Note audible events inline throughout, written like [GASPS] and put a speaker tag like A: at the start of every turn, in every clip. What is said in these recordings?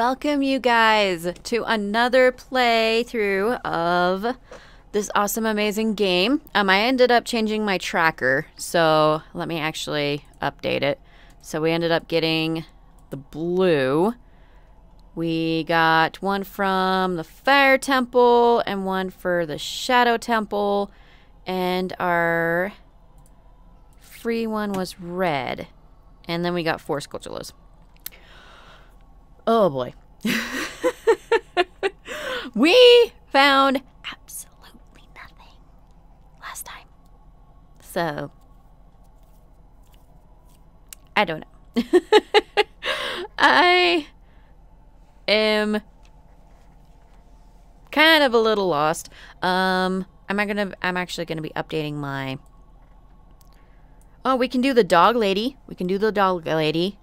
A: welcome you guys to another playthrough of this awesome, amazing game. Um, I ended up changing my tracker, so let me actually update it. So we ended up getting the blue. We got one from the Fire Temple and one for the Shadow Temple, and our free one was red. And then we got four Skulltulas. Oh boy. [LAUGHS] we found absolutely nothing last time. So, I don't know. [LAUGHS] I am kind of a little lost. Um, am I gonna? I'm actually gonna be updating my. Oh, we can do the dog lady. We can do the dog lady.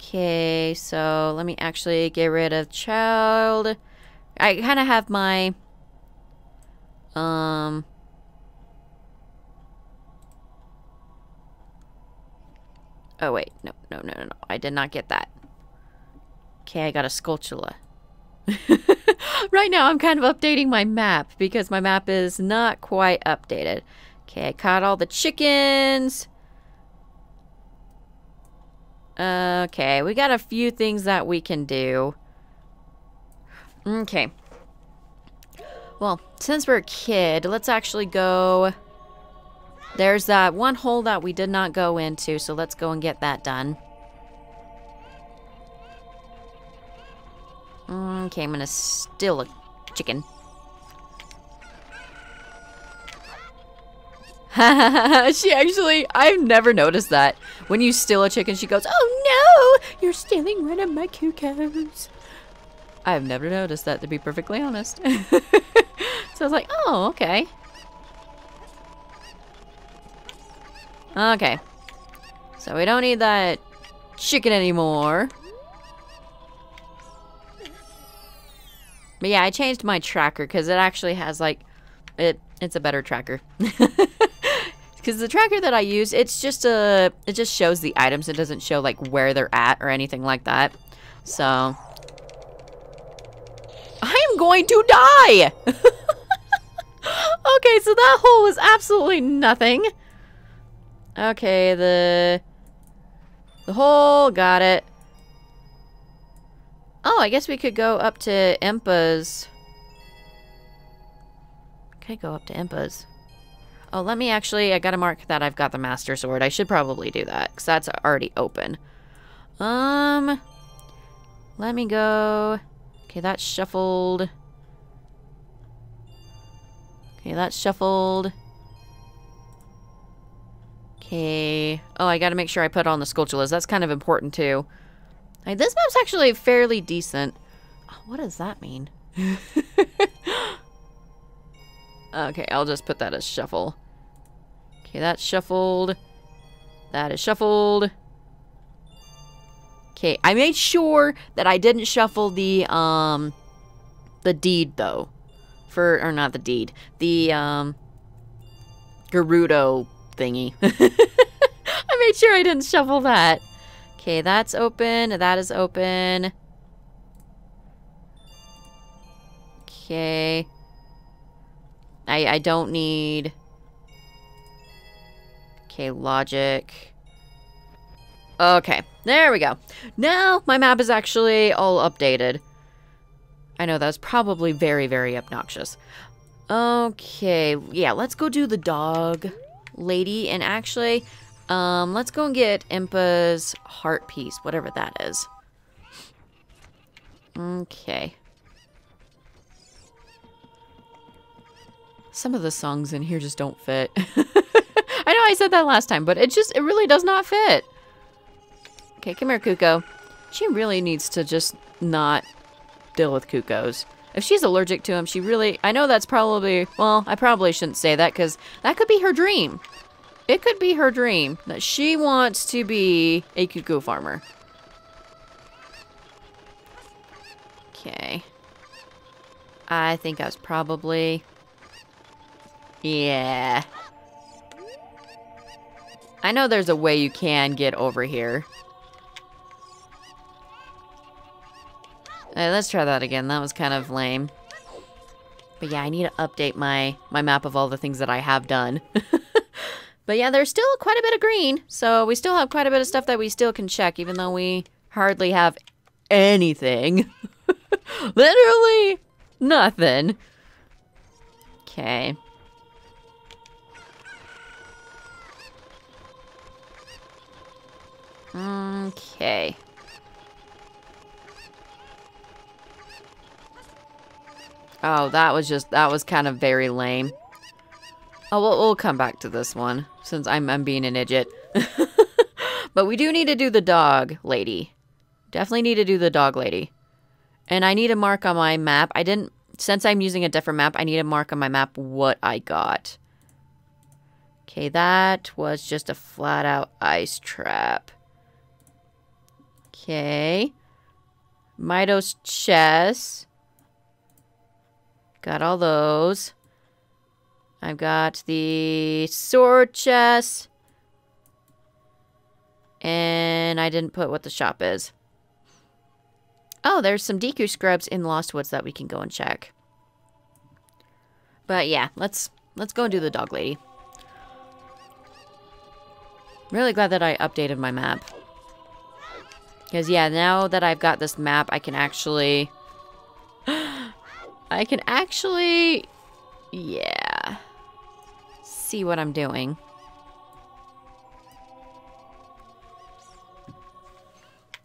A: Okay, so let me actually get rid of child. I kind of have my, um, oh wait, no, no, no, no, no, I did not get that. Okay, I got a Skulltula. [LAUGHS] right now, I'm kind of updating my map because my map is not quite updated. Okay, I caught all the chickens. Okay, we got a few things that we can do. Okay. Well, since we're a kid, let's actually go... There's that one hole that we did not go into, so let's go and get that done. Okay, I'm gonna steal a chicken. [LAUGHS] she actually, I've never noticed that. When you steal a chicken, she goes, Oh no, you're stealing one of my cuckoos. I've never noticed that, to be perfectly honest. [LAUGHS] so I was like, Oh, okay. Okay. So we don't need that chicken anymore. But yeah, I changed my tracker because it actually has like, it. it's a better tracker. [LAUGHS] Because the tracker that I use, it's just a, it just shows the items. It doesn't show like where they're at or anything like that. So, I am going to die. [LAUGHS] okay, so that hole was absolutely nothing. Okay, the, the hole, got it. Oh, I guess we could go up to Impa's. Okay, go up to Impa's. Oh, let me actually, I gotta mark that I've got the Master Sword. I should probably do that, because that's already open. Um, let me go. Okay, that's shuffled. Okay, that's shuffled. Okay. Oh, I gotta make sure I put on the Skulltulas. That's kind of important, too. Hey, this map's actually fairly decent. What does that mean? [LAUGHS] Okay, I'll just put that as shuffle. Okay, that's shuffled. That is shuffled. Okay, I made sure that I didn't shuffle the, um, the deed, though. For, or not the deed. The, um, Gerudo thingy. [LAUGHS] I made sure I didn't shuffle that. Okay, that's open. That is open. Okay. I, I don't need... Okay, logic. Okay, there we go. Now my map is actually all updated. I know that's probably very, very obnoxious. Okay, yeah, let's go do the dog lady. And actually, um, let's go and get Impa's heart piece, whatever that is. Okay. Some of the songs in here just don't fit. [LAUGHS] I know I said that last time, but it just, it really does not fit. Okay, come here, Cucco. She really needs to just not deal with Cuccos. If she's allergic to him, she really... I know that's probably... Well, I probably shouldn't say that because that could be her dream. It could be her dream that she wants to be a Cucco farmer. Okay. I think I was probably... Yeah. I know there's a way you can get over here. Let's try that again. That was kind of lame. But yeah, I need to update my, my map of all the things that I have done. [LAUGHS] but yeah, there's still quite a bit of green. So we still have quite a bit of stuff that we still can check, even though we hardly have anything. [LAUGHS] Literally nothing. Okay. Okay. Oh, that was just, that was kind of very lame. Oh, we'll, we'll come back to this one, since I'm, I'm being an idiot. [LAUGHS] but we do need to do the dog lady. Definitely need to do the dog lady. And I need a mark on my map. I didn't, since I'm using a different map, I need a mark on my map what I got. Okay, that was just a flat out ice trap. Okay. Mido's chess. Got all those. I've got the sword chest. And I didn't put what the shop is. Oh, there's some Deku scrubs in Lost Woods that we can go and check. But yeah, let's let's go and do the dog lady. Really glad that I updated my map. Because yeah, now that I've got this map, I can actually [GASPS] I can actually, yeah, see what I'm doing.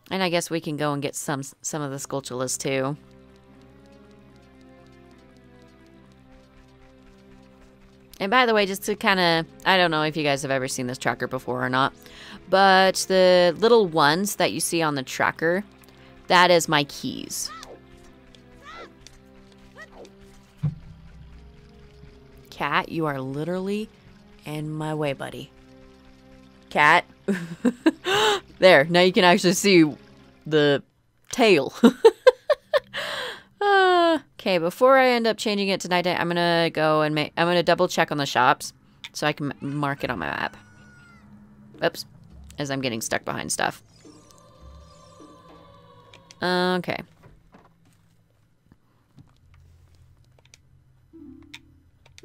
A: And I guess we can go and get some some of the Skulltulas too. And by the way, just to kind of, I don't know if you guys have ever seen this tracker before or not, but the little ones that you see on the tracker, that is my keys. Cat, you are literally in my way, buddy. Cat. [LAUGHS] there, now you can actually see the tail. [LAUGHS] uh, okay, before I end up changing it to night, I'm gonna go and make, I'm gonna double check on the shops so I can mark it on my map. Oops, as I'm getting stuck behind stuff. Okay.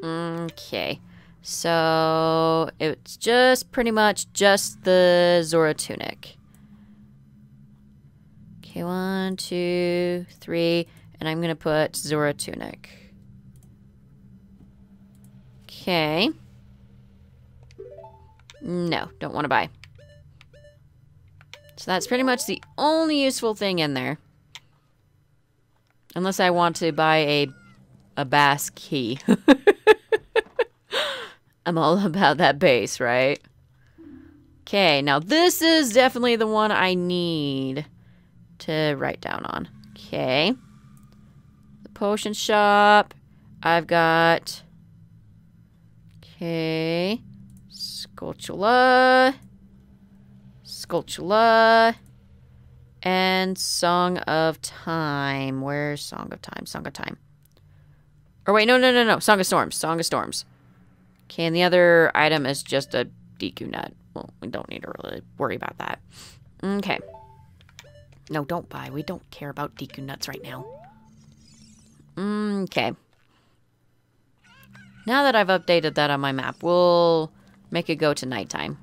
A: Okay. So it's just pretty much just the Zora tunic. Okay, one, two, three, and I'm gonna put Zora tunic. Okay. No, don't want to buy. So that's pretty much the only useful thing in there. Unless I want to buy a a bass key. [LAUGHS] I'm all about that base, right? Okay, now this is definitely the one I need to write down on. Okay. Potion shop. I've got... Okay. Skulltula. Skulltula. And Song of Time. Where's Song of Time? Song of Time. Or wait, no, no, no, no. Song of Storms. Song of Storms. Okay, and the other item is just a Deku nut. Well, we don't need to really worry about that. Okay. No, don't buy. We don't care about Deku nuts right now. Okay. Now that I've updated that on my map, we'll make it go to nighttime.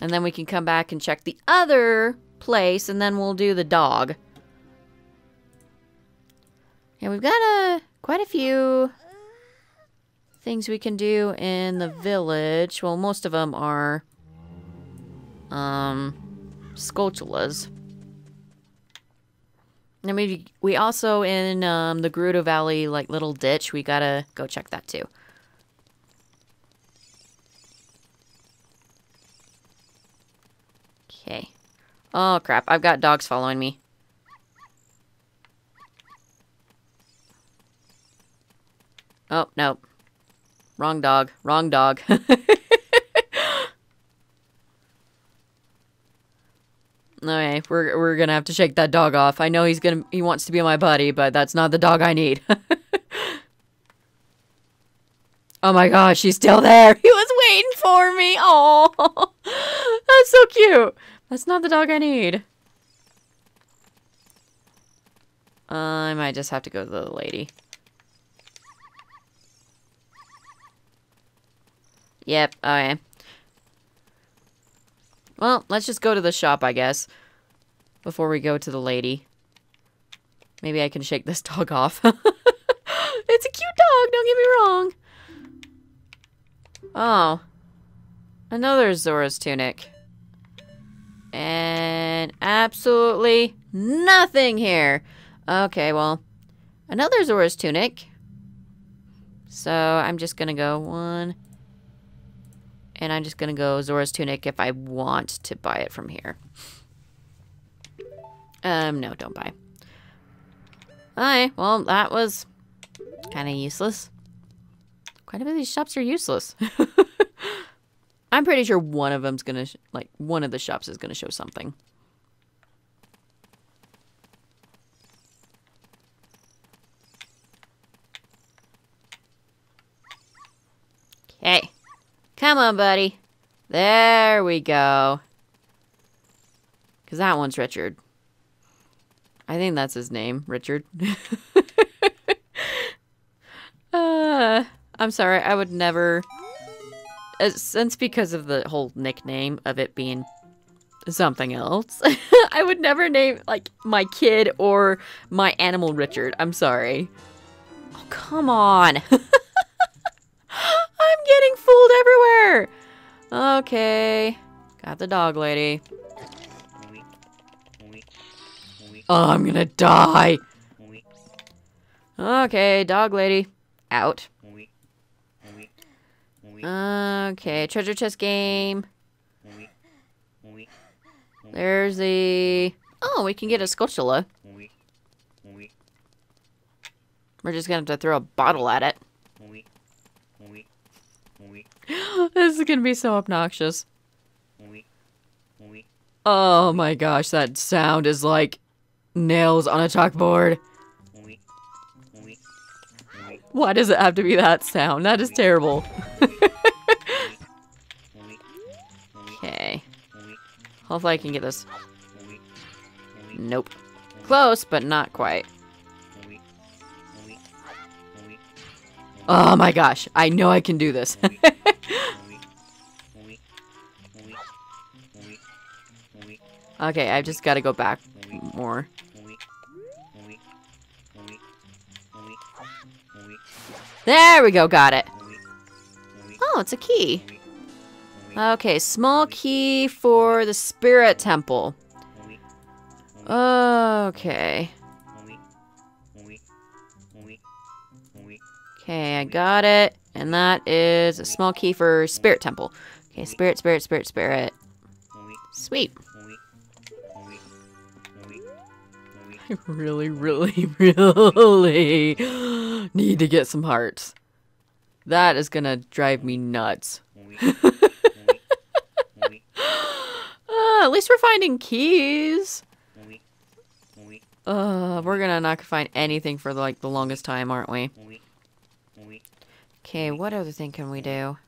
A: And then we can come back and check the other place, and then we'll do the dog. And we've got a quite a few things we can do in the village. Well, most of them are um, Skulltulas. And we, we also, in um, the Gerudo Valley, like, little ditch, we gotta go check that, too. Okay. Oh, crap. I've got dogs following me. Oh, nope. Wrong dog. Wrong dog. [LAUGHS] Okay, we're we're gonna have to shake that dog off. I know he's gonna he wants to be my buddy, but that's not the dog I need. [LAUGHS] oh my gosh, she's still there. [LAUGHS] He was waiting for me. Oh, [LAUGHS] that's so cute. That's not the dog I need. I might just have to go to the lady. Yep, okay. Well, let's just go to the shop, I guess. Before we go to the lady. Maybe I can shake this [LAUGHS] dog off. [LAUGHS] it's a cute dog, don't get me wrong. Oh. Another Zora's tunic. And absolutely nothing here. Okay, well, another Zora's tunic. So I'm just going to go one. And I'm just going to go Zora's tunic if I want to buy it from here. Um, no, don't buy. Alright, well, that was kind of useless. Quite a bit of these shops are useless. [LAUGHS] I'm pretty sure one of them's gonna, like, one of the shops is gonna show something. Okay. Come on, buddy. There we go. Because that one's Richard. I think that's his name, Richard. [LAUGHS] uh, I'm sorry, I would never... Uh, since because of the whole nickname of it being something else, [LAUGHS] I would never name, like, my kid or my animal Richard. I'm sorry. Oh, come on. [LAUGHS] I'm getting fooled everywhere. Okay. Got the dog lady. Oh, I'm gonna die. Okay, dog lady. Out. Okay, treasure chest game. There's the... Oh, we can get a Skulltula. We're just gonna have to throw a bottle at it. This is gonna be so obnoxious. Oh my gosh, that sound is like nails on a chalkboard. Why does it have to be that sound? That is terrible. okay. Hopefully I can get this. Nope. Close, but not quite. Oh my gosh. I know I can do this. [LAUGHS] okay, I've just got to go back more. There we go, got it. Oh, it's a key. Okay, small key for the spirit temple. Okay. Okay, I got it. And that is a small key for spirit temple. Okay, spirit, spirit, spirit, spirit. Sweet. I really, really, [LAUGHS] really need to get some hearts. That is gonna drive me nuts. uh, [LAUGHS] at least we're finding keys. Uh, we're gonna not find anything for like the longest time, aren't we? Okay, what other thing can we do?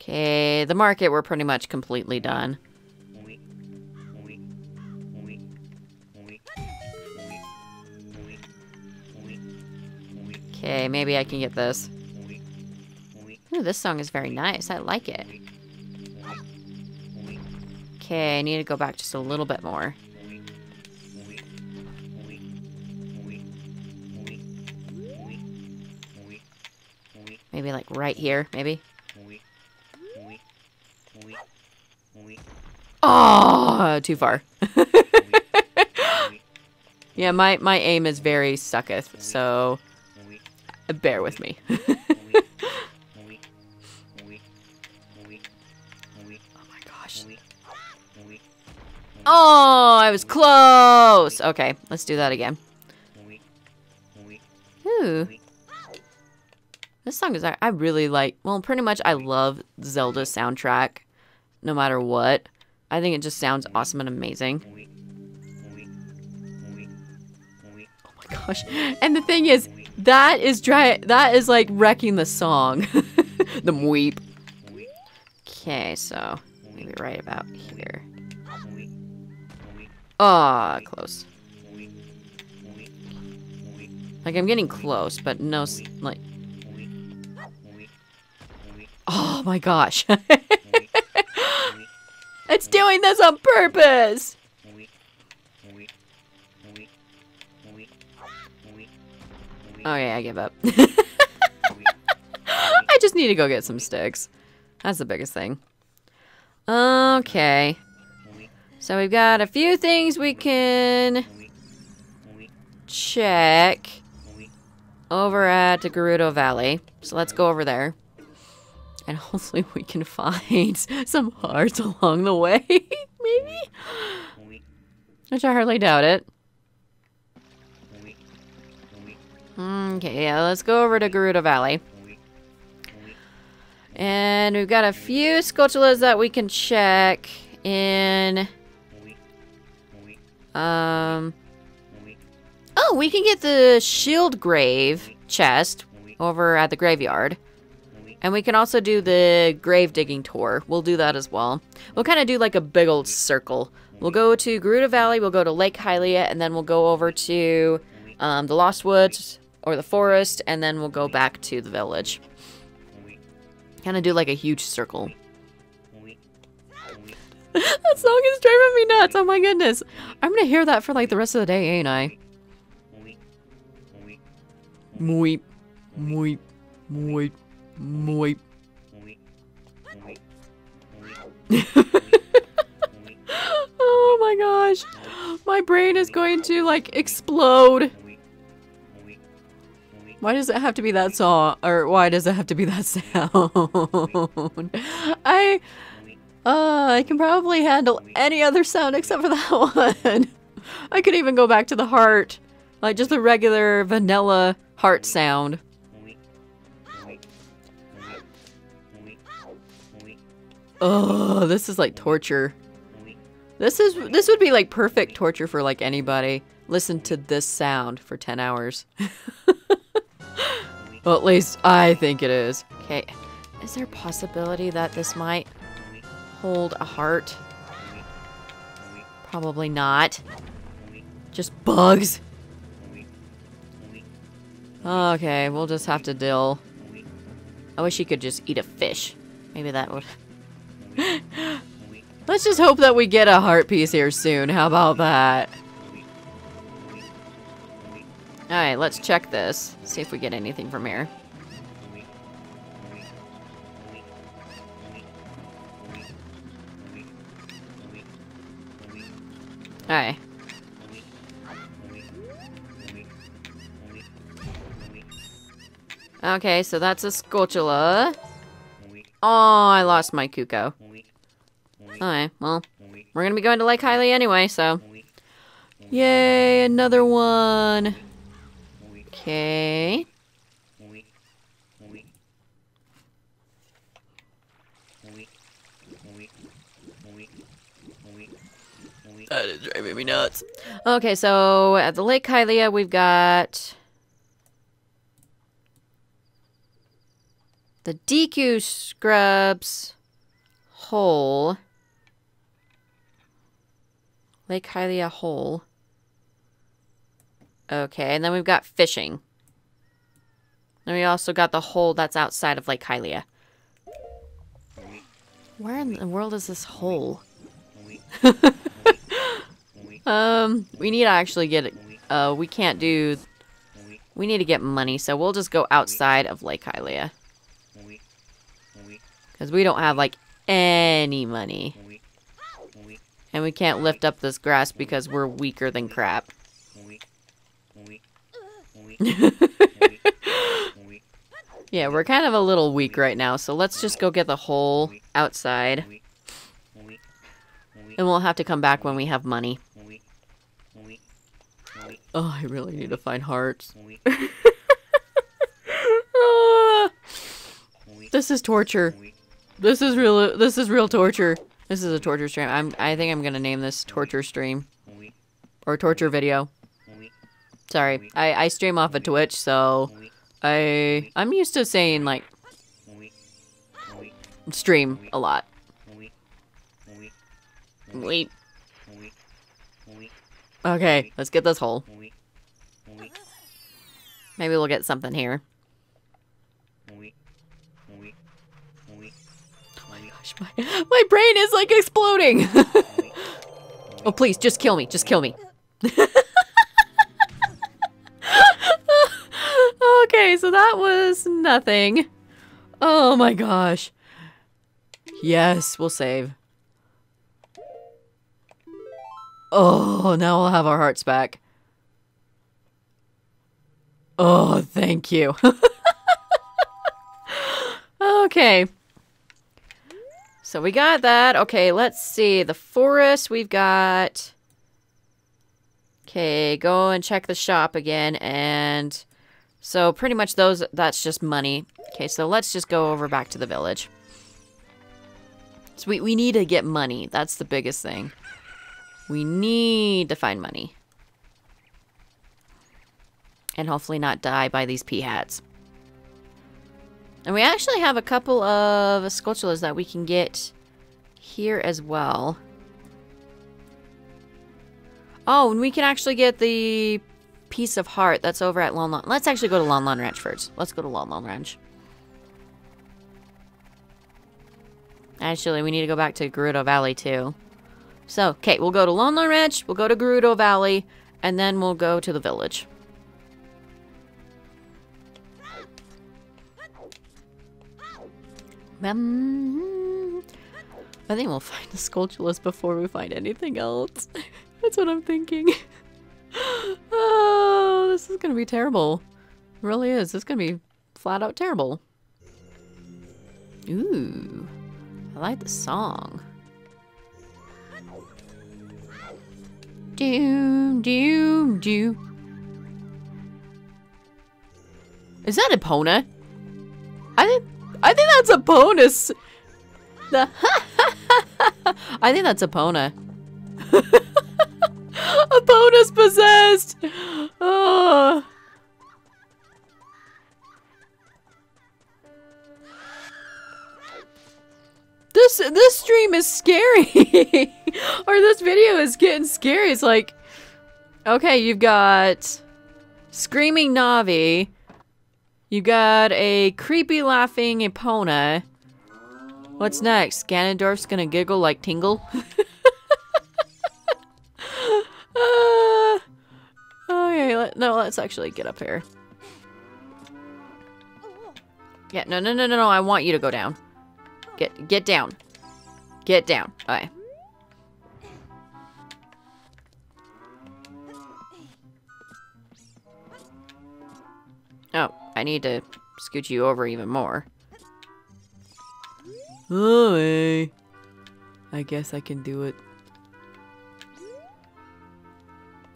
A: Okay, the market we're pretty much completely done. Okay, maybe I can get this. Ooh, this song is very nice. I like it. Okay, I need to go back just a little bit more. Maybe like right here, maybe. Oh, too far. [LAUGHS] yeah, my, my aim is very sucketh, so bear with me. [LAUGHS] oh my gosh. Oh, I was close. Okay, let's do that again. Ooh. This song is, I really like, well, pretty much I love Zelda's soundtrack, no matter what. I think it just sounds awesome and amazing. Oh my gosh. And the thing is, that is dry, that is like wrecking the song. [LAUGHS] the weep. Okay, so maybe right about here. Ah, oh, close. Like, I'm getting close, but no, like... Oh my gosh. [LAUGHS] it's mm-hmm. doing this on purpose! Oh, okay, I give up. [LAUGHS] I just need to go get some sticks. That's the biggest thing. Okay. So we've got a few things we can check over at the Gerudo Valley. So let's go over there. And hopefully we can find [LAUGHS] some hearts along the way. [LAUGHS] Maybe? Which I hardly doubt it. Okay, yeah, let's go over to Gerudo Valley. And we've got a few Skulltulas that we can check in... Um... Oh, we can get the Shield Grave chest over at the graveyard. And we can also do the grave digging tour. We'll do that as well. We'll kind of do like a big old circle. We'll go to Gerudo Valley, we'll go to Lake Hylia, and then we'll go over to um, the Lost Woods or the forest, and then we'll go back to the village. Kind of do like a huge circle. [LAUGHS] that song is driving me nuts. Oh my goodness. I'm going to hear that for like the rest of the day, ain't I? Moip. Moip. Moip. [LAUGHS] Oh my gosh. My brain is going to like explode. Why does it have to be that song? Or why does it have to be that [LAUGHS] sound? I, uh, I can probably handle any other sound except for that [LAUGHS] one. I could even go back to the heart. Like just the regular vanilla heart sound. Oh, this is like torture. This is this would be like perfect torture for like anybody. Listen to this sound for 10 hours. [LAUGHS] well, at least I think it is. Okay, is there a possibility that this might hold a heart? Probably not. Just bugs. Okay, we'll just have to deal. I wish you could just eat a fish. Maybe that would... [LAUGHS] Let's just hope that we get a heart piece here soon. How about that? Alright, let's check this. See if we get anything from here. Alright. Okay, so that's a Skulltula. Oh, I lost my Cucco. Alright, well, we're gonna be going to Lake Hylia anyway, so. Yay, another one. Okay. That is driving me nuts. Okay, so at the Lake Hylia, we've got the Deku Scrubs hole. Lake Hylia hole. Okay, and then we've got fishing. Then we also got the hole that's outside of Lake Hylia. Where in the world is this hole? [LAUGHS] um, we need to actually get. Uh, we can't do... We need to get money, so we'll just go outside of Lake Hylia. Because we don't have, like, any money. And we can't lift up this grass because we're weaker than crap. [LAUGHS] yeah, we're kind of a little weak right now, so let's just go get the hole outside. And we'll have to come back when we have money. Oh, I really need to find hearts. [LAUGHS] ah, this is torture. This is real. This is real torture. This is a torture stream. I'm. I think I'm gonna name this torture stream, or torture video. Sorry, I, I stream off of Twitch, so I I'm used to saying like stream a lot. Wait. Okay, let's get this hole. Maybe we'll get something here. Gosh, my, [LAUGHS] my brain is like exploding. [LAUGHS] oh, please, just kill me. Just kill me. [LAUGHS] okay, so that was nothing. Oh my gosh. Yes, we'll save. Oh, now we'll have our hearts back. Oh, thank you. okay. So we got that. Okay, let's see. The forest, we've got... Okay, go and check the shop again. And so pretty much those, that's just money. Okay, so let's just go over back to the village. So we, we need to get money. That's the biggest thing. We need to find money. And hopefully not die by these peahats. And we actually have a couple of Skulltulas that we can get here as well. Oh, and we can actually get the piece of heart that's over at Lon Lon. Let's actually go to Lon Lon Ranch first. Let's go to Lon Lon Ranch. Actually, we need to go back to Gerudo Valley too. So, okay, we'll go to Lon Lon Ranch, we'll go to Gerudo Valley, and then we'll go to the village. Um, I think we'll find the Skulltulas before we find anything else. [LAUGHS] That's what I'm thinking. [GASPS] oh, this is gonna be terrible. It really is. This is gonna be flat out terrible. Ooh. I like the song. Do, do, do. Is that Epona? I think I think that's Epona's. The I think that's a Pona. [LAUGHS] a Epona's [LAUGHS] possessed. Oh. This this stream is scary. [LAUGHS] or this video is getting scary. It's like okay, you've got screaming Navi. You got a creepy laughing Epona. What's next? Ganondorf's gonna giggle like Tingle? [LAUGHS] uh, okay, let, no, let's actually get up here. Yeah, no, no, no, no, no, I want you to go down. Get get down. Get down. Okay. Oh, I need to scoot you over even more. Oh, hey. I guess I can do it.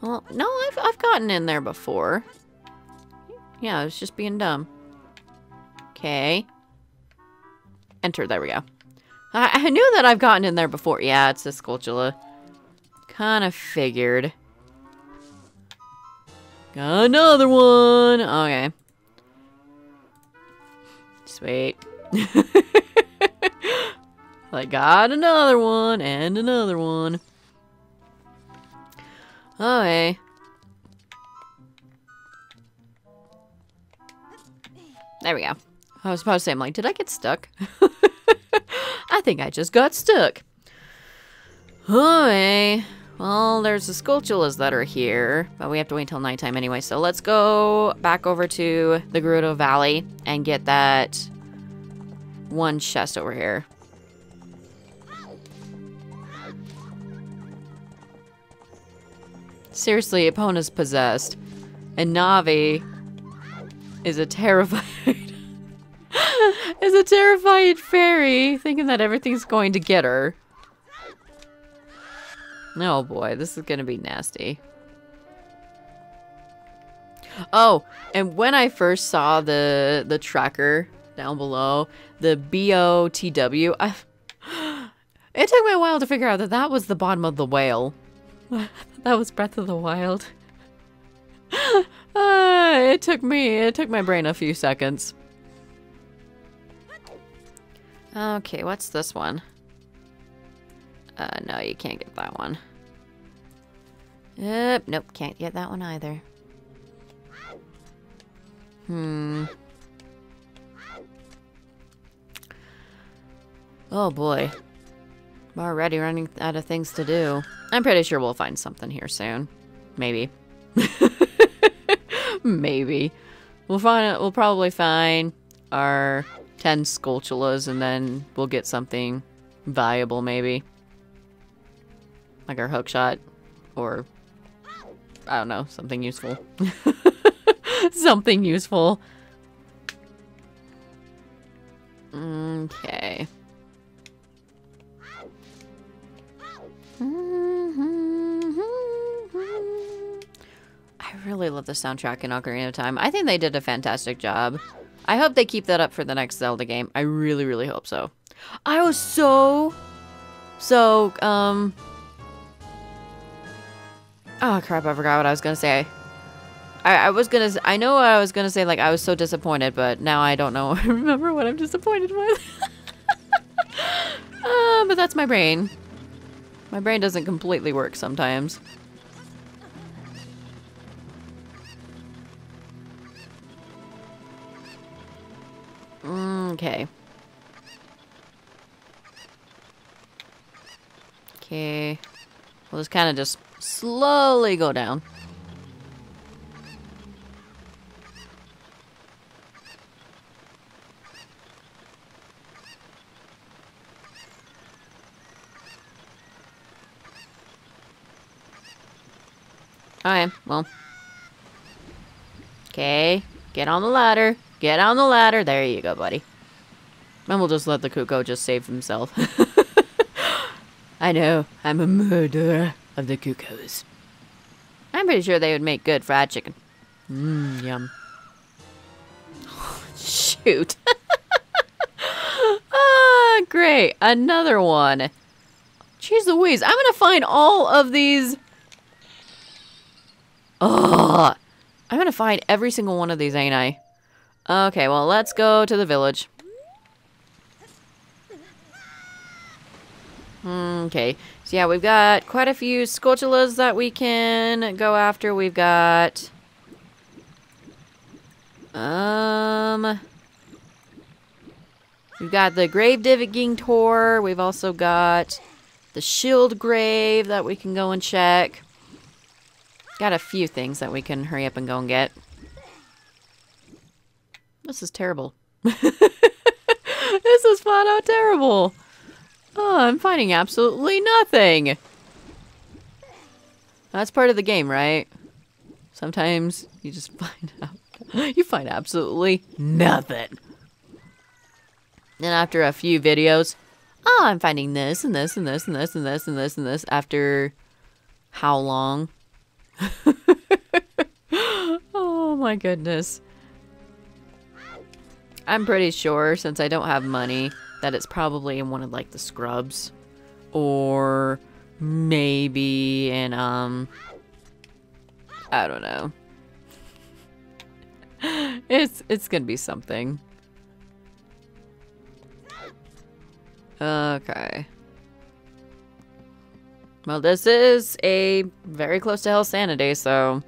A: Well, no, I've, I've gotten in there before. Yeah, I was just being dumb. Okay. Enter. There we go. I, I knew that I've gotten in there before. Yeah, it's a Skulltula. Kind of figured. Got another one. Okay. Sweet. [LAUGHS] I got another one and another one. Okay. There we go. I was about to say, I'm like, did I get stuck? [LAUGHS] I think I just got stuck. Okay. Well, there's the Skulltulas that are here, but we have to wait until nighttime anyway. So let's go back over to the Gerudo Valley and get that one chest over here. Seriously, Epona's possessed. And Navi is a terrified [LAUGHS] is a terrified fairy thinking that everything's going to get her. Oh boy, this is gonna be nasty. Oh, and when I first saw the the tracker down below, the BOTW, [GASPS] it took me a while to figure out that that was the bottom of the whale. [LAUGHS] that was Breath of the Wild. Uh, [LAUGHS] it took me, it took my brain a few seconds. Okay, what's this one? Uh, no, you can't get that one. Yep, nope, can't get that one either. Hmm. Oh boy. I'm already running out of things to do. I'm pretty sure we'll find something here soon. Maybe. [LAUGHS] Maybe. We'll find we'll probably find our 10 Skulltulas and then we'll get something viable maybe. Like our hookshot or I don't know, something useful. [LAUGHS] something useful. Okay. I really love the soundtrack in Ocarina of Time. I think they did a fantastic job. I hope they keep that up for the next Zelda game. I really, really hope so. I was so, so, um, oh crap, I forgot what I was gonna say. I, I was gonna, I know I was gonna say, like, I was so disappointed, but now I don't know, [LAUGHS] remember what I'm disappointed with. uh, [LAUGHS] but that's my brain. My brain doesn't completely work sometimes. Okay. Okay. We'll just kind of just slowly go down. Alright, well. Okay, get on the ladder. Get on the ladder. There you go, buddy. And we'll just let the cuckoo just save himself. [LAUGHS] I know, I'm a murderer of the Cuccos. I'm pretty sure they would make good fried chicken. Mmm, yum. [LAUGHS] shoot. [LAUGHS] ah, great. Another one. Jeez Louise, I'm gonna find all of these Ugh. I'm gonna find every single one of these, ain't I? Okay, well, let's go to the village. Okay, so yeah, we've got quite a few Skulltulas that we can go after. We've got... Um... We've got the Grave Digging Tour. We've also got the Shield Grave that we can go and check. Got a few things that we can hurry up and go and get. This is terrible. [LAUGHS] this is flat out terrible. Oh, I'm finding absolutely nothing. That's part of the game, right? Sometimes you just [LAUGHS] find out. You find absolutely nothing. And after a few videos, oh, I'm finding this and this and this and this and this and this and this after how long? [LAUGHS] oh my goodness. I'm pretty sure, since I don't have money, that it's probably in one of like the scrubs. Or maybe in, um, I don't know. [LAUGHS] it's, it's gonna be something. Okay. Well, this is a very close to Hellsanity, so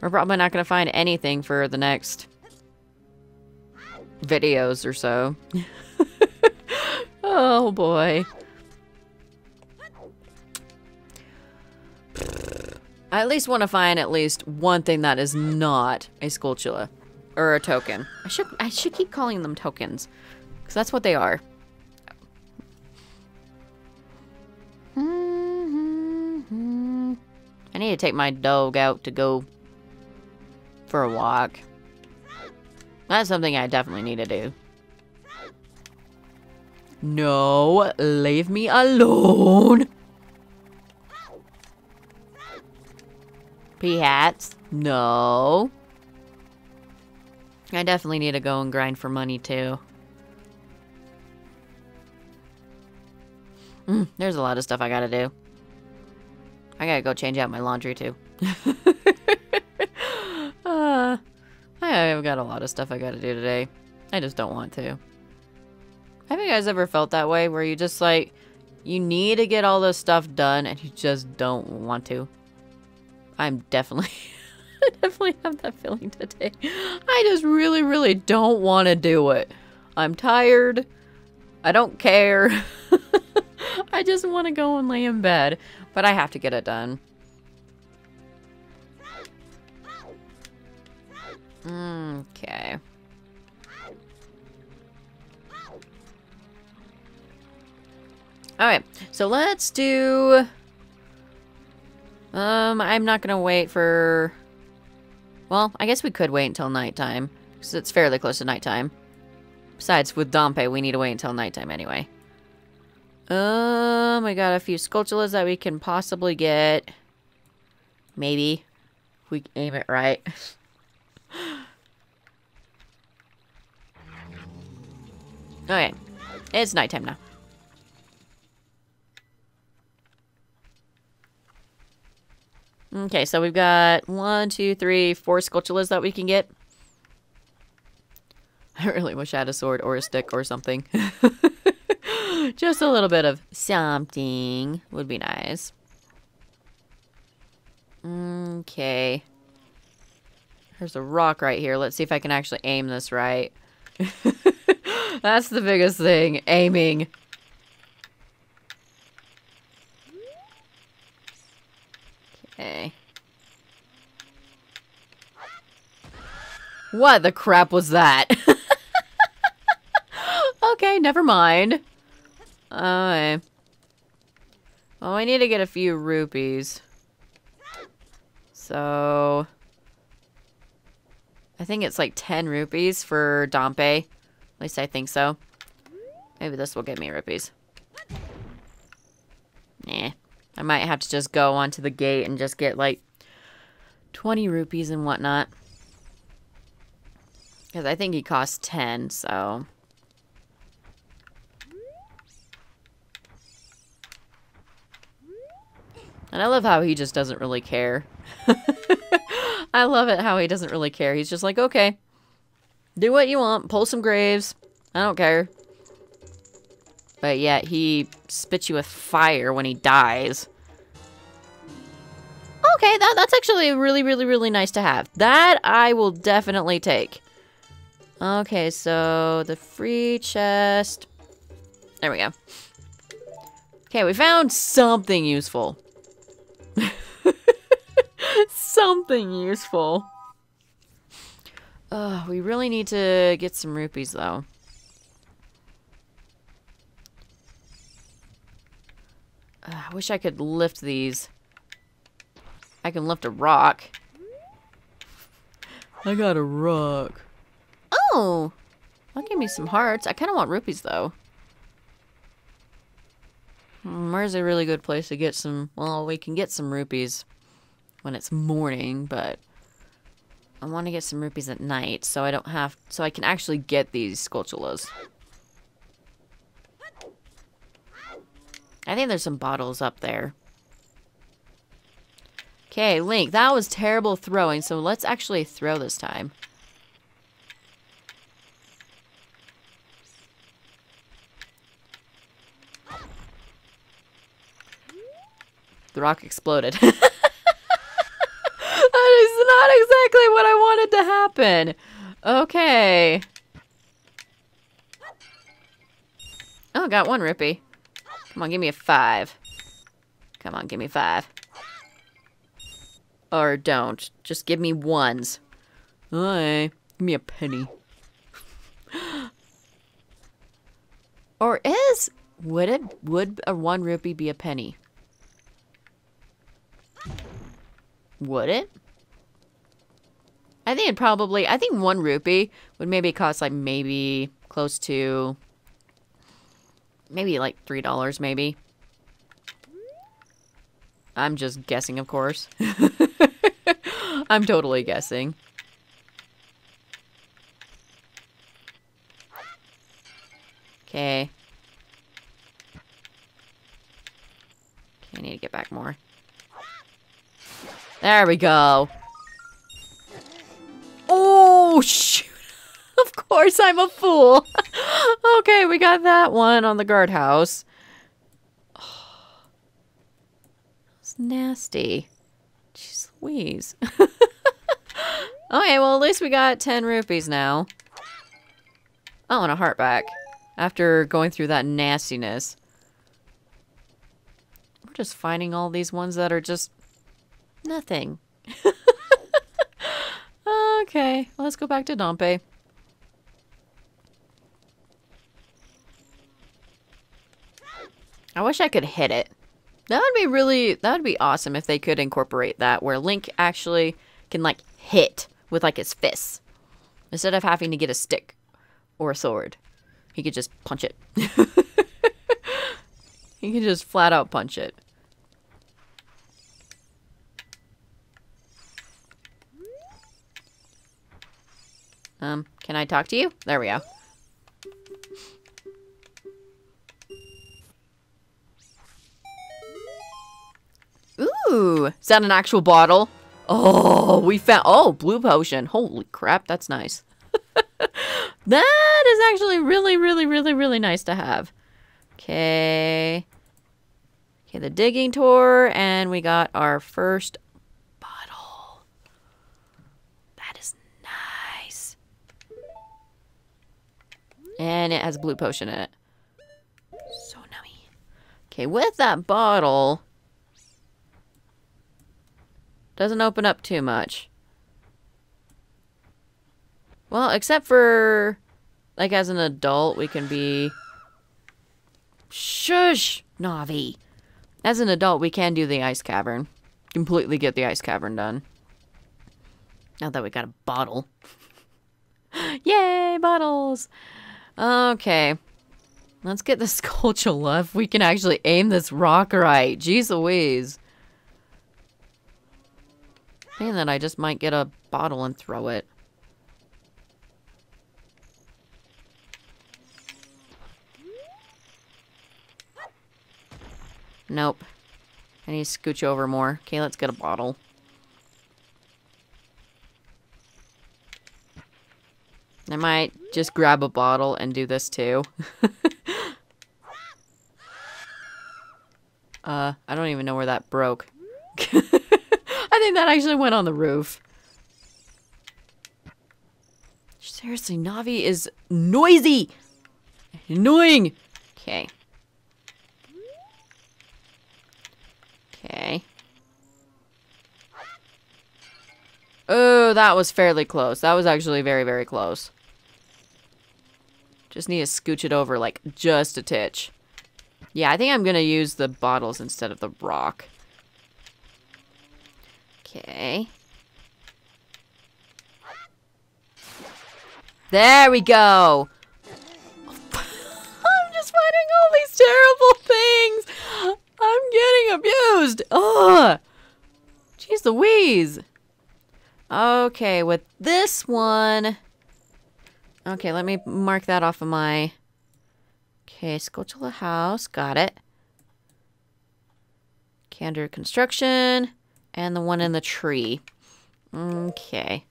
A: we're probably not going to find anything for the next videos or so. [LAUGHS] oh, boy. I at least want to find at least one thing that is not a Skulltula or a token. I should I should keep calling them tokens because that's what they are. I need to take my dog out to go for a walk. That's something I definitely need to do. No, leave me alone. Peahats, no. I definitely need to go and grind for money too. Mm, there's a lot of stuff I gotta do. I gotta go change out my laundry too. [LAUGHS] uh, I've got a lot of stuff I gotta do today. I just don't want to. Have you guys ever felt that way where you just like, you need to get all this stuff done and you just don't want to? I'm definitely, I [LAUGHS] definitely have that feeling today. I just really, really don't want to do it. I'm tired. I don't care. [LAUGHS] I just want to go and lay in bed. But I have to get it done. Oh, okay. Alright, so let's do... Um, I'm not gonna wait for... Well, I guess we could wait until nighttime. Because it's fairly close to nighttime. Besides, with Dampé, we need to wait until nighttime anyway. Um, I got a few Skulltulas that we can possibly get. Maybe. If we aim it right. [LAUGHS] okay. It's nighttime now. Okay, so we've got one, two, three, four Skulltulas that we can get. [LAUGHS] I really wish I had a sword or a stick or something. [LAUGHS] Just a little bit of something would be nice. Okay. There's a rock right here. Let's see if I can actually aim this right. [LAUGHS] That's the biggest thing. Aiming. Okay. What the crap was that? [LAUGHS] okay, never mind. Okay. Well, oh, I need to get a few rupees. So... I think it's like 10 rupees for Dampé. At least I think so. Maybe this will get me rupees. Nah. I might have to just go onto the gate and just get like 20 rupees and whatnot. Because I think he costs 10, so... And I love how he just doesn't really care. [LAUGHS] I love it how he doesn't really care. He's just like, okay, do what you want. Pull some graves. I don't care. But yet he spits you with fire when he dies. Okay, that, that's actually really, really, really nice to have. That I will definitely take. Okay, so the free chest. There we go. Okay, we found something useful. [LAUGHS] Something useful. Uh, we really need to get some rupees, though. Uh, I wish I could lift these. I can lift a rock. I got a rock. Oh! That gave me some hearts. I kind of want rupees, though. Hmm, where's a really good place to get some... Well, we can get some rupees when it's morning, but I want to get some rupees at night so I don't have, so I can actually get these Skulltulas. I think there's some bottles up there. Okay, Link, that was terrible throwing, so let's actually throw this time. The rock exploded. [LAUGHS] That is not exactly what I wanted to happen. Okay. Oh, got one rupee. Come on, give me a five. Come on, give me five. Or don't. Just give me ones. Alright. Give me a penny. [GASPS] or is... Would it... Would a one rupee be a penny? Would it? I think it probably, I think one rupee would maybe cost like maybe close to, maybe like $3 maybe. I'm just guessing, of course. [LAUGHS] I'm totally guessing. Okay. I need to get back more. There we go. Oh, shoot. [LAUGHS] of course I'm a fool. [LAUGHS] okay, we got that one on the guardhouse. [SIGHS] It's nasty. Jeez Louise. [LAUGHS] Okay, well, at least we got 10 rupees now. Oh, and a heart back. After going through that nastiness. We're just finding all these ones that are just nothing. okay, let's go back to Dampé. I wish I could hit it. That would be really, that would be awesome if they could incorporate that where Link actually can like hit with like his fists instead of having to get a stick or a sword. He could just punch it. [LAUGHS] he could just flat out punch it. Um, can I talk to you? There we go. Is that an actual bottle? Oh, we found, oh, blue potion. Holy crap, that's nice. [LAUGHS] that is actually really, really, really, really nice to have. Okay. Okay, the digging tour, and we got our first bottle. That is nice. And it has blue potion in it. So nummy. Okay, with that bottle, doesn't open up too much. Well, except for, like, as an adult, we can be... Shush, Navi. As an adult, we can do the ice cavern. Completely get the ice cavern done. Now that we got a bottle. [LAUGHS] Yay, bottles! Okay. Let's get the Skulltula [LAUGHS] if we can actually aim this rock right. Jeez Louise. And then I just might get a bottle and throw it. Nope. I need to scooch over more. Okay, let's get a bottle. I might just grab a bottle and do this too. [LAUGHS] uh, I don't even know where that broke. [LAUGHS] Think that actually went on the roof. Seriously, Navi is noisy! Annoying! Okay. Okay. Oh, that was fairly close. That was actually very, very close. Just need to scooch it over, like, just a titch. Yeah, I think I'm to use the bottles instead of the rock. Okay. There we go. [LAUGHS] I'm just fighting all these terrible things. I'm getting abused. Ugh. Jeez Louise. Okay, with this one... Okay, let me mark that off of my... Okay, Skulltula House. Got it. Candor Construction. And the one in the tree. Okay.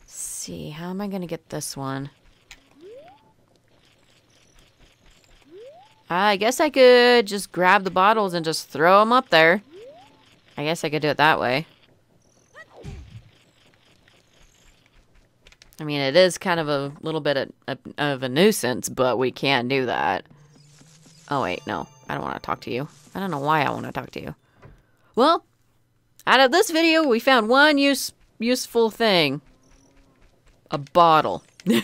A: Let's see, how am I going to get this one? Ah, I guess I could just grab the bottles and just throw them up there. I guess I could do it that way. I mean, it is kind of a little bit of, of a nuisance, but we can do that. Oh, wait, no. I don't want to talk to you. I don't know why I want to talk to you. Well, out of this video, we found one use useful thing. A bottle. [LAUGHS] we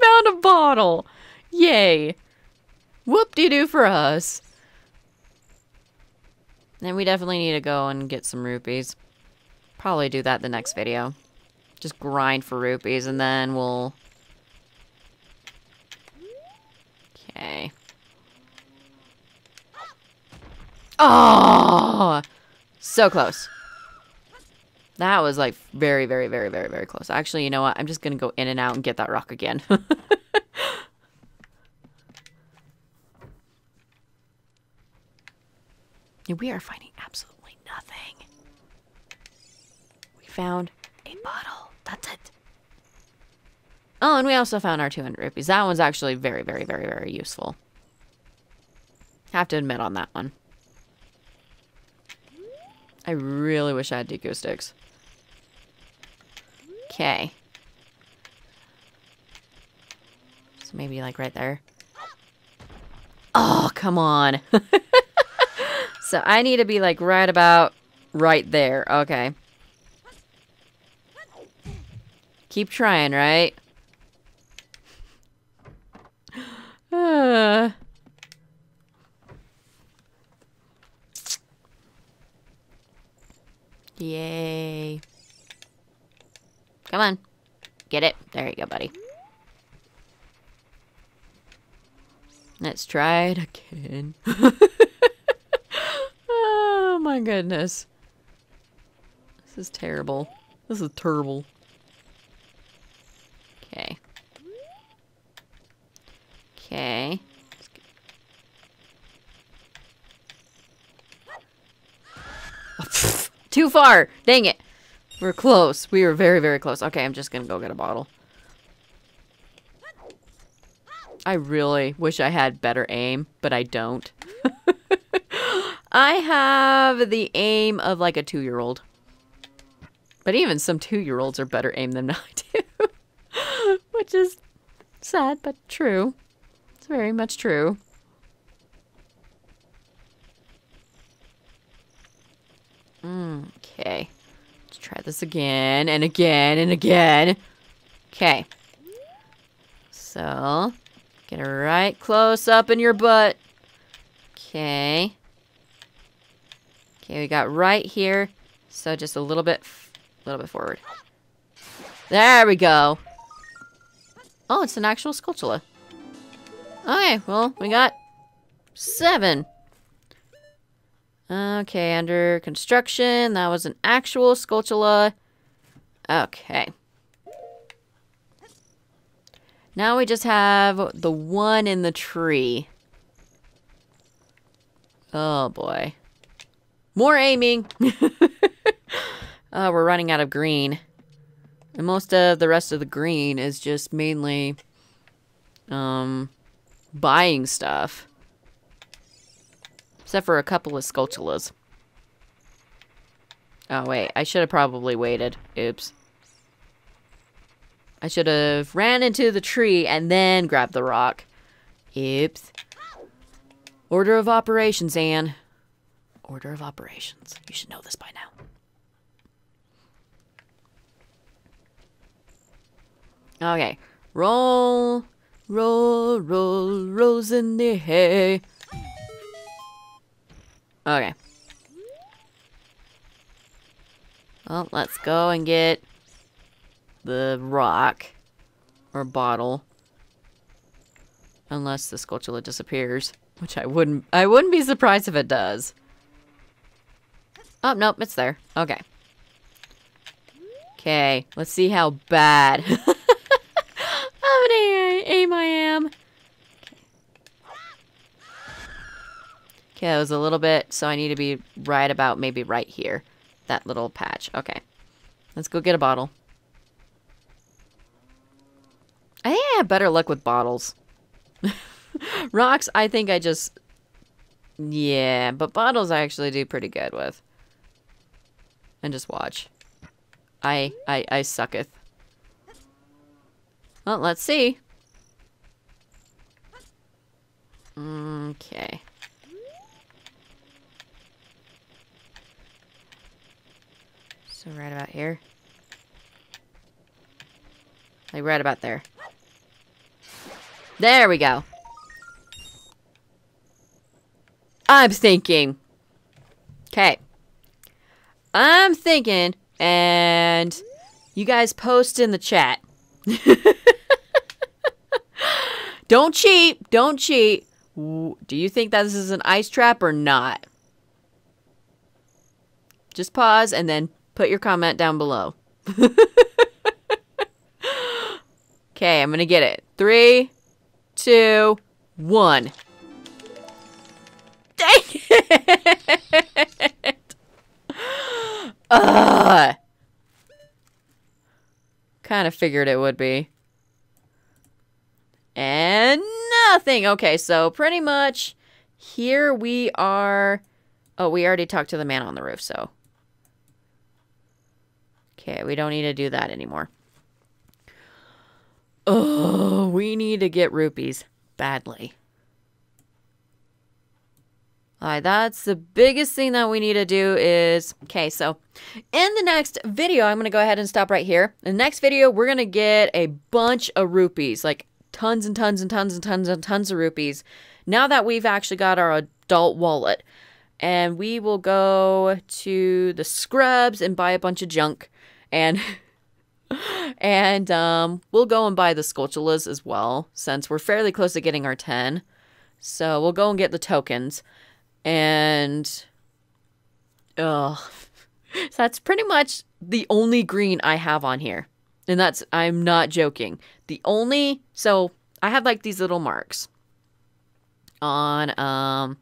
A: found a bottle. Yay. Whoop-de-doo for us. And we definitely need to go and get some rupees. Probably do that the next video. Just grind for rupees and then we'll... Okay. Oh! So close. That was like very, very, very, very, very close. Actually, you know what? I'm just going to go in and out and get that rock again. [LAUGHS] we are finding absolutely nothing. We found a bottle. That's it. Oh, and we also found our 200 rupees. That one's actually very, very, very, very useful. Have to admit on that one. I really wish I had Deku sticks. Okay. So maybe like right there. Oh, come on. [LAUGHS] so I need to be like right about right there. Okay. Keep trying, right? [SIGHS] Uh. Yay. Come on. Get it. There you go, buddy. Let's try it again. [LAUGHS] oh my goodness. This is terrible. This is terrible. Okay. Okay. Too far! Dang it! We're close. We were very, very close. Okay, I'm just gonna go get a bottle. I really wish I had better aim, but I don't. [LAUGHS] I have the aim of like a two-year-old. But even some two-year-olds are better aim than [LAUGHS] I do. [LAUGHS] Which is sad, but true. It's very much true. Okay. Let's try this again and again and again. Okay. So, get it right close up in your butt. Okay. Okay, we got right here. So just a little bit, a little bit forward. There we go. Oh, it's an actual Skulltula. Okay, well, we got seven. Okay, under construction. That was an actual Skulltula. Okay. Now we just have the one in the tree. Oh, boy. More aiming. oh, [LAUGHS] we're running out of green. And most of the rest of the green is just mainly um, buying stuff. Except for a couple of Skulltulas. Oh, wait. I should have probably waited. Oops. I should have ran into the tree and then grabbed the rock. Oops. Order of operations, Anne. Order of operations. You should know this by now. Okay. Roll, roll, roll, rolls in the hay. Okay. Well, let's go and get the rock or bottle. Unless the Skulltula disappears, which I wouldn't I wouldn't be surprised if it does. Oh, nope, it's there. Okay. Okay, let's see how bad [LAUGHS] how many aim I am. Okay, it was a little bit, so I need to be right about maybe right here. That little patch. Okay. Let's go get a bottle. I think I have better luck with bottles. [LAUGHS] Rocks, I think I just... Yeah, but bottles I actually do pretty good with. And just watch. I, I, I sucketh. Well, let's see. Okay. So right about here. Like right about there. There we go. I'm thinking. Okay. I'm thinking, and you guys post in the chat. [LAUGHS] don't cheat. Don't cheat. Do you think that this is an ice trap or not? Just pause and then Put your comment down below. [LAUGHS] okay, I'm going to get it. Three, two, one. Dang it! Ugh. Kind of figured it would be. And nothing. Okay, so pretty much here we are. Oh, we already talked to the man on the roof, so Okay, we don't need to do that anymore. Oh, we need to get rupees badly. All right, that's the biggest thing that we need to do is, okay, so in the next video, I'm going to go ahead and stop right here. In the next video, we're going to get a bunch of rupees, like tons and tons and tons and tons and tons of rupees. Now that we've actually got our adult wallet. And we will go to the scrubs and buy a bunch of junk. And [LAUGHS] and um, we'll go and buy the Skulltulas as well, since we're fairly close to getting our 10. So we'll go and get the tokens. And oh, so [LAUGHS] that's pretty much the only green I have on here. And that's I'm not joking. The only so I have like these little marks on um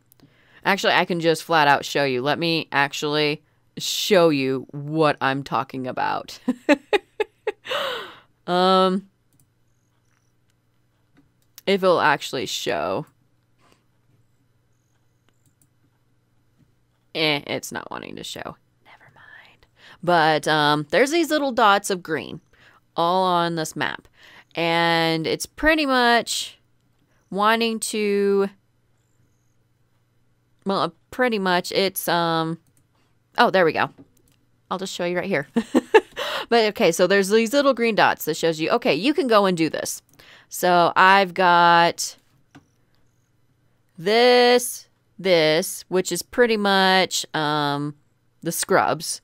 A: actually I can just flat out show you. Let me actually show you what I'm talking about. [LAUGHS] um if it'll actually show. eh, it's not wanting to show. Never mind. But um, there's these little dots of green all on this map. And it's pretty much wanting to well pretty much it's um oh there we go i'll just show you right here [LAUGHS] but okay so there's these little green dots that shows you okay you can go and do this so i've got this this, which is pretty much um, the scrubs.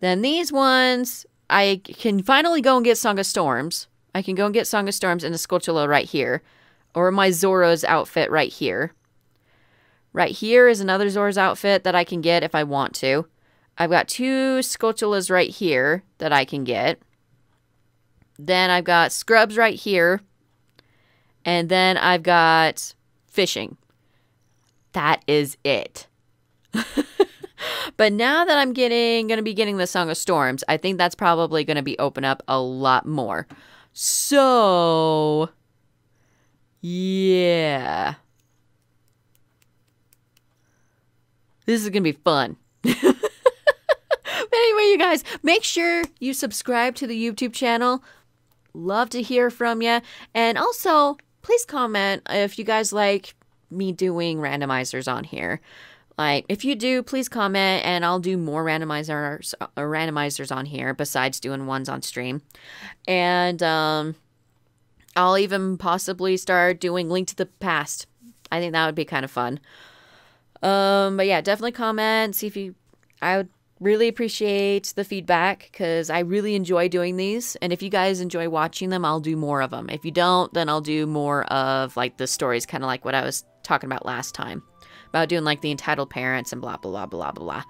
A: Then these ones, I can finally go and get Song of Storms. I can go and get Song of Storms and the Skulltula right here. Or my Zora's outfit right here. Right here is another Zora's outfit that I can get if I want to. I've got two Skulltulas right here that I can get. Then I've got Scrubs right here. And then I've got Fishing that is it. [LAUGHS] but now that I'm getting going to be getting the Song of Storms, I think that's probably going to be open up a lot more. So yeah. This is going to be fun. [LAUGHS] but anyway, you guys, make sure you subscribe to the YouTube channel. Love to hear from you. And also, please comment if you guys like me doing randomizers on here. Like, if you do, please comment and I'll do more randomizers uh, randomizers on here besides doing ones on stream. And um, I'll even possibly start doing Link to the Past. I think that would be kind of fun. Um, but yeah, definitely comment. See if you. I would really appreciate the feedback because I really enjoy doing these. And if you guys enjoy watching them, I'll do more of them. If you don't, then I'll do more of like the stories, kind of like what I was talking about last time about doing like the entitled parents and blah blah blah blah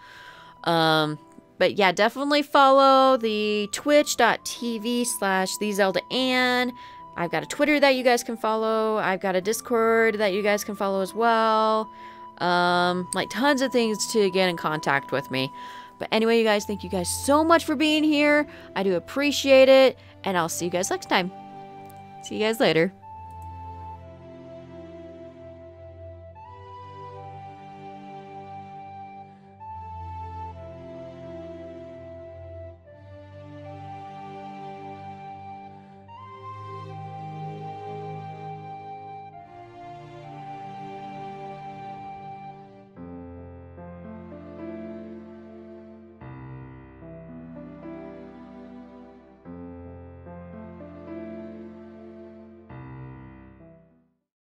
A: blah um but yeah definitely follow the twitch.tv slash the zelda Ann. i've got a twitter that you guys can follow i've got a discord that you guys can follow as well um like tons of things to get in contact with me. But anyway you guys thank you guys so much for being here. I do appreciate it and i'll see you guys next time. See you guys later